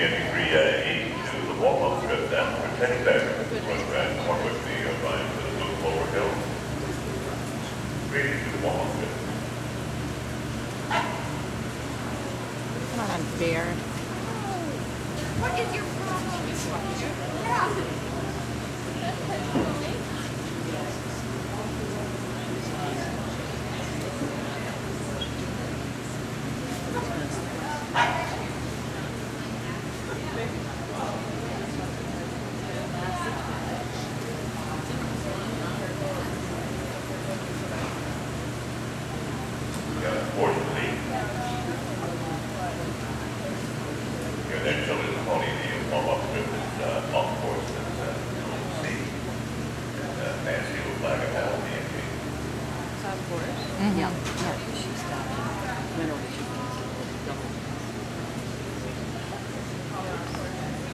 in degree uh, eighty-two, the warm-up trip down for Teddy Bear program, on which we are going to the Blue Clover Hill. Really, the warm-up trip. Come on, Bear. What is your problem? Yeah. She